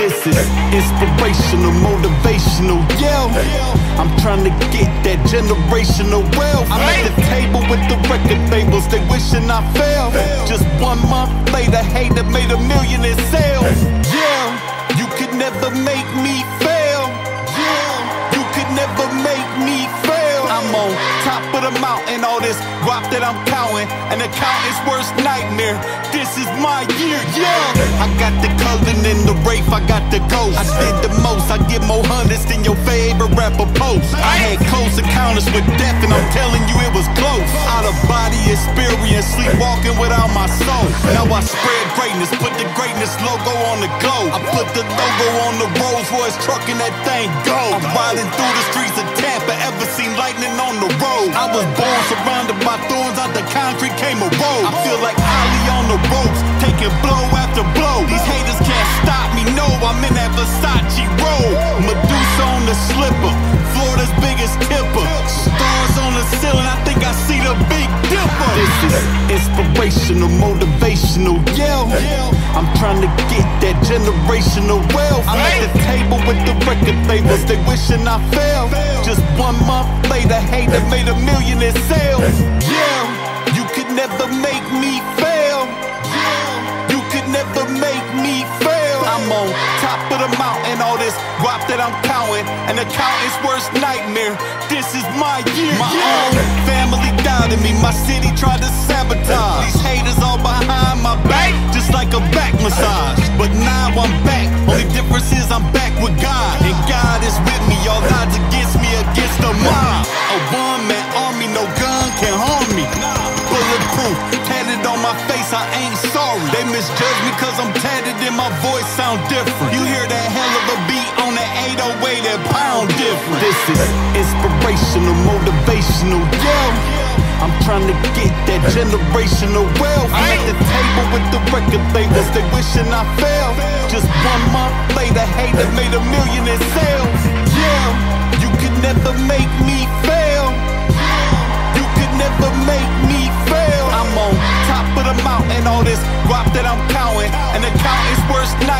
This is inspirational, motivational, yeah. I'm trying to get that generational wealth. I'm at the table with the record labels, they wishing I fell. Just one month later, hater made a million in sales. Yeah, you could never make me fail. Yeah, you could never make me fail. I'm on top of the mountain, all this rock that I'm counting, and the accountant's worst nightmare. This is my year, yeah. I got I got the ghost. I did the most, I get more hundreds than your favorite rapper post. I had close encounters with death, and I'm telling you it was close. Out of body experience, sleepwalking without my soul. Now I spread greatness, put the greatness logo on the globe. I put the logo on the Rolls Royce truck, and that thing go. I'm riding through the streets of Tampa, ever seen lightning on the road? I was born surrounded by thorns, out the concrete came a road. I feel like Ali on the ropes, taking blow after blow. These haters ceiling, I think I see the big dipper. This is inspirational, motivational, yeah. I'm trying to get that generational wealth. I'm at the table with the record labels, they wishing I fell. Just one month later, hater made a million in sales. Yeah, you could never make me fail. That I'm counting, and the count is worst nightmare. This is my year. My own family doubted me, my city tried to sabotage. These haters all behind my back, just like a back massage. But now I'm back. Only difference is I'm back with God, and God is with me. All odds against me, against the mob. A one man army, no gun can harm me. Bulletproof, tatted on my face, I ain't sorry. They misjudge me cause I'm tatted and my voice sound different. Different. This is inspirational, motivational, yeah. I'm trying to get that generational wealth. I'm at the table with the record labels, they wishing I fell. Just one month later, hater made a million in sales. Yeah, you could never make me fail. You could never make me fail. I'm on top of the mountain, all this rock that I'm counting, and the accountant's worst nightmare. This is year, yeah.